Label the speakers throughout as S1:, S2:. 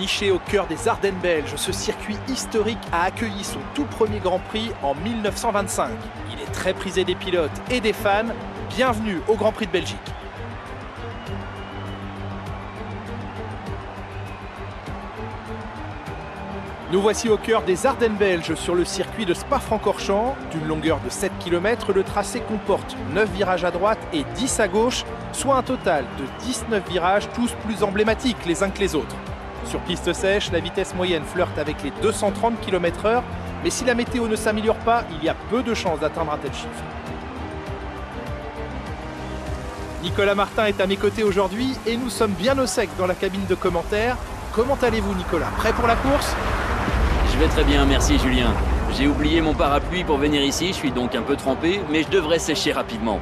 S1: Niché au cœur des Ardennes belges, ce circuit historique a accueilli son tout premier Grand Prix en 1925. Il est très prisé des pilotes et des fans. Bienvenue au Grand Prix de Belgique. Nous voici au cœur des Ardennes belges sur le circuit de Spa-Francorchamps. D'une longueur de 7 km, le tracé comporte 9 virages à droite et 10 à gauche, soit un total de 19 virages, tous plus emblématiques les uns que les autres. Sur piste sèche, la vitesse moyenne flirte avec les 230 km/h, mais si la météo ne s'améliore pas, il y a peu de chances d'atteindre un tel chiffre. Nicolas Martin est à mes côtés aujourd'hui et nous sommes bien au sec dans la cabine de commentaires. Comment allez-vous Nicolas? Prêt pour la course?
S2: Je vais très bien, merci Julien. J'ai oublié mon parapluie pour venir ici, je suis donc un peu trempé, mais je devrais sécher rapidement.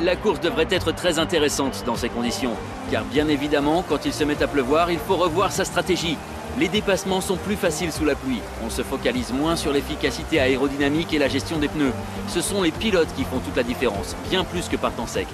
S2: La course devrait être très intéressante dans ces conditions, car bien évidemment, quand il se met à pleuvoir, il faut revoir sa stratégie. Les dépassements sont plus faciles sous la pluie. On se focalise moins sur l'efficacité aérodynamique et la gestion des pneus. Ce sont les pilotes qui font toute la différence, bien plus que par temps sec.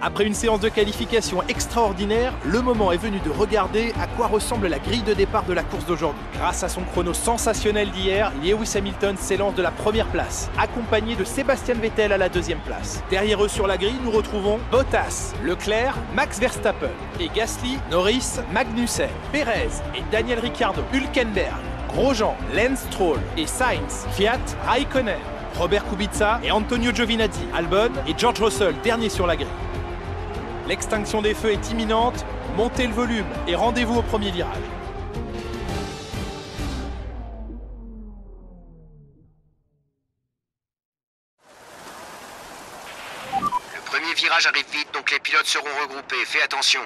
S1: Après une séance de qualification extraordinaire, le moment est venu de regarder à quoi ressemble la grille de départ de la course d'aujourd'hui. Grâce à son chrono sensationnel d'hier, Lewis Hamilton s'élance de la première place, accompagné de Sébastien Vettel à la deuxième place. Derrière eux sur la grille, nous retrouvons Bottas, Leclerc, Max Verstappen et Gasly, Norris, Magnussen, Perez et Daniel Ricciardo, Hülkenberg, Grosjean, Lance Stroll et Sainz, Fiat, Raikkonen, Robert Kubica et Antonio Giovinazzi, Albon et George Russell, dernier sur la grille. L'extinction des feux est imminente, montez le volume et rendez-vous au premier virage.
S3: Le premier virage arrive vite, donc les pilotes seront regroupés, fais attention.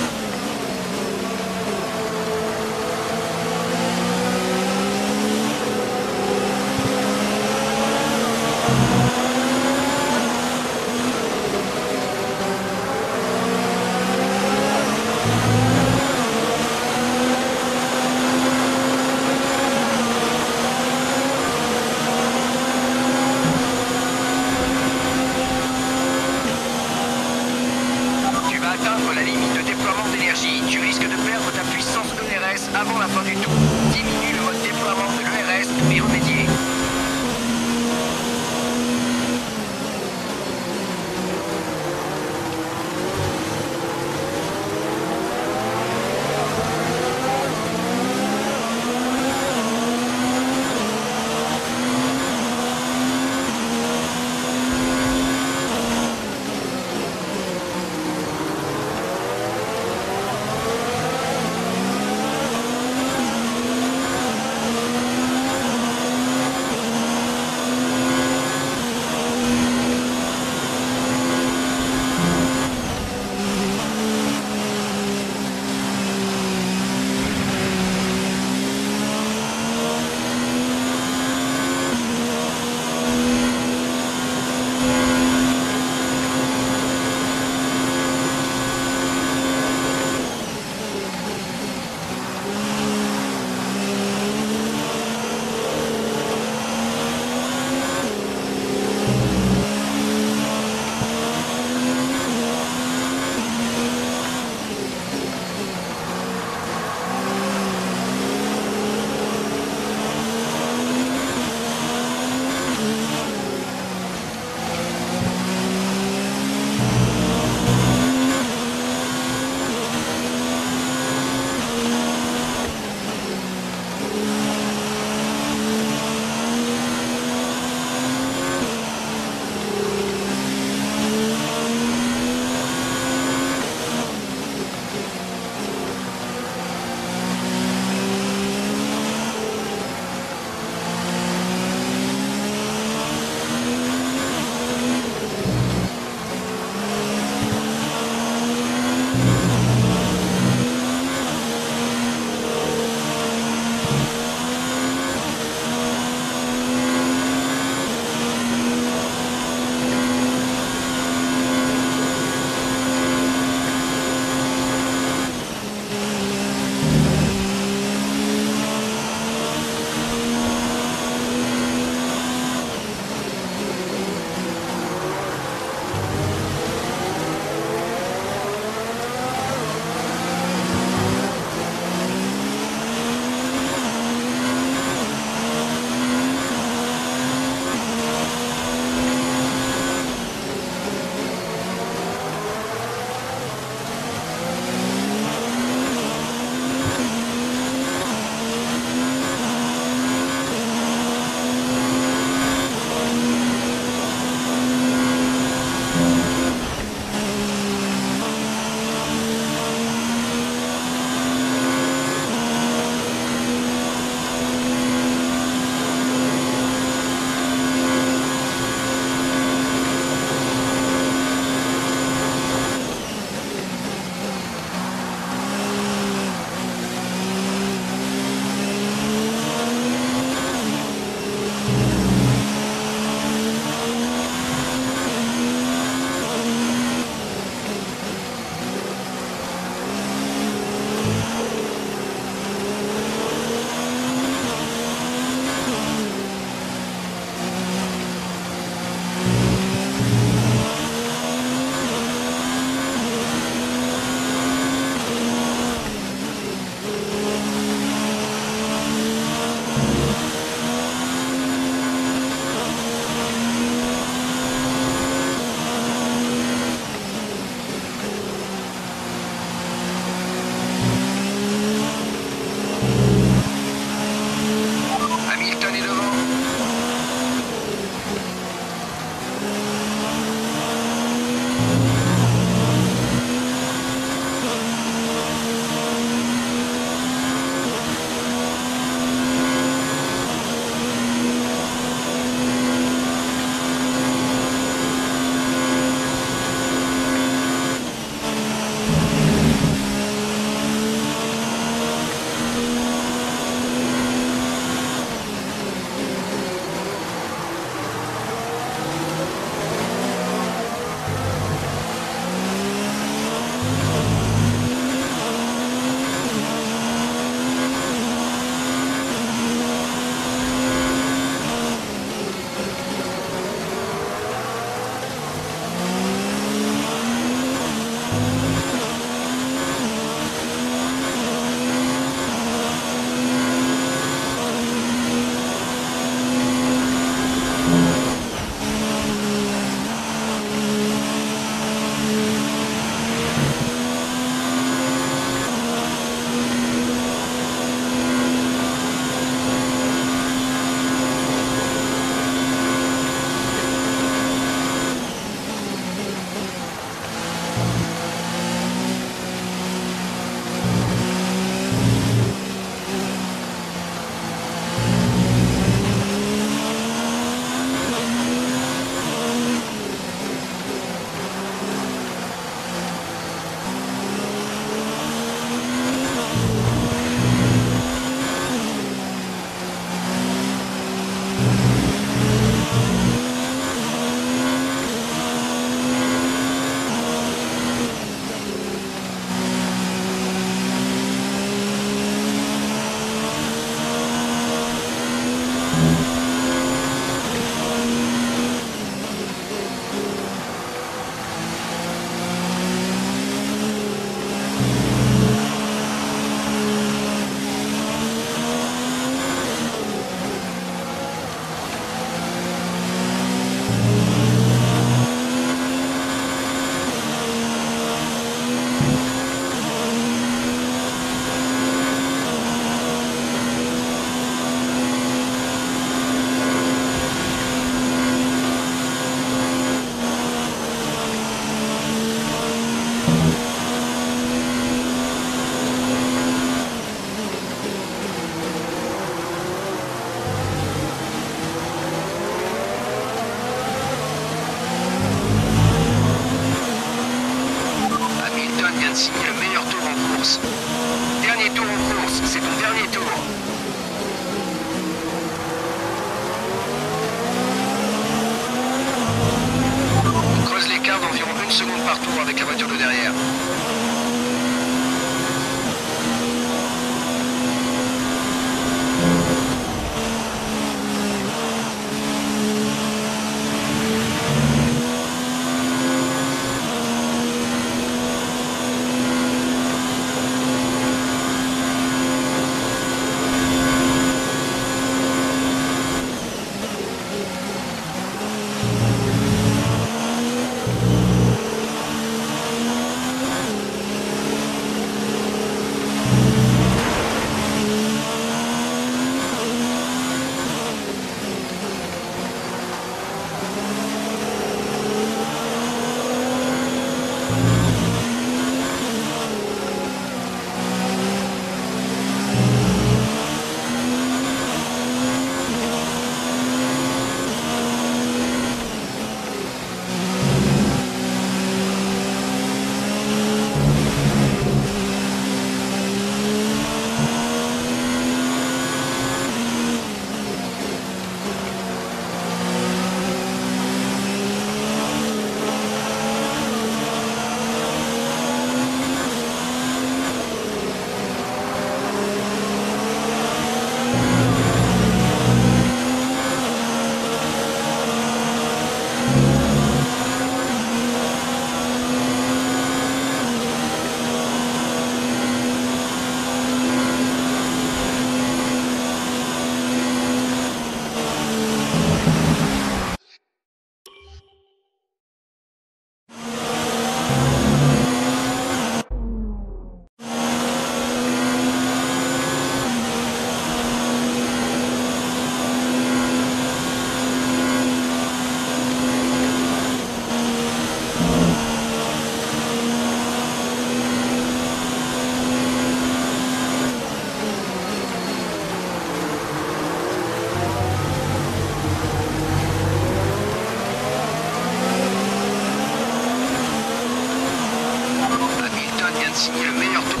S3: De signer le meilleur tour.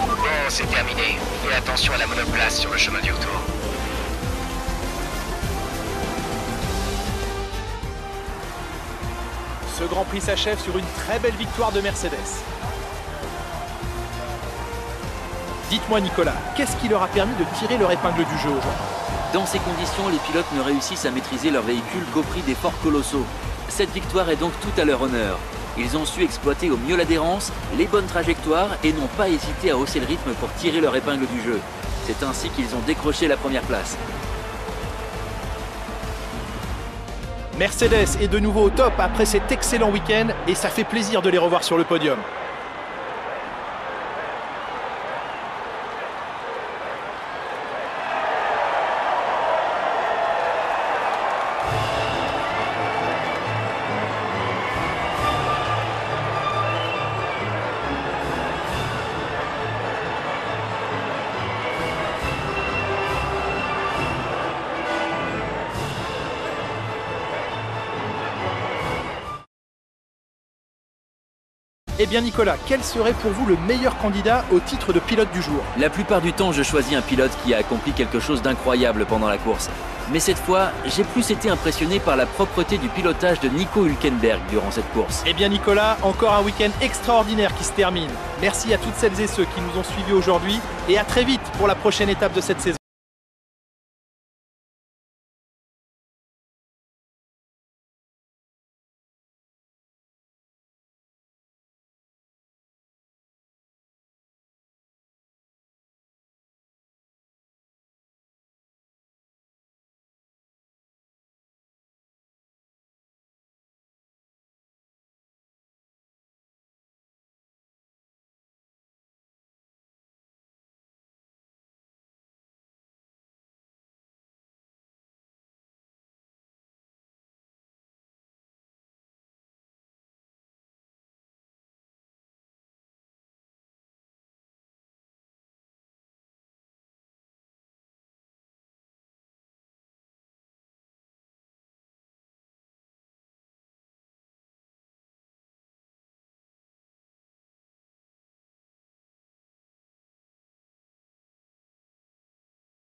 S3: Bon, c'est terminé. Fais attention à la monoplace sur le chemin du retour.
S1: Ce Grand Prix s'achève sur une très belle victoire de Mercedes. Dites-moi Nicolas, qu'est-ce qui leur a permis de tirer leur épingle du jeu aujourd'hui?
S2: Dans ces conditions, les pilotes ne réussissent à maîtriser leur véhicule qu'au prix d'efforts colossaux. Cette victoire est donc tout à leur honneur. Ils ont su exploiter au mieux l'adhérence, les bonnes trajectoires et n'ont pas hésité à hausser le rythme pour tirer leur épingle du jeu. C'est ainsi qu'ils ont décroché la première place.
S1: Mercedes est de nouveau au top après cet excellent week-end et ça fait plaisir de les revoir sur le podium. Eh bien Nicolas, quel serait pour vous le meilleur candidat au titre de pilote du jour?
S2: La plupart du temps, je choisis un pilote qui a accompli quelque chose d'incroyable pendant la course. Mais cette fois, j'ai plus été impressionné par la propreté du pilotage de Nico Hülkenberg durant cette course.
S1: Eh bien Nicolas, encore un week-end extraordinaire qui se termine. Merci à toutes celles et ceux qui nous ont suivis aujourd'hui et à très vite pour la prochaine étape de cette saison.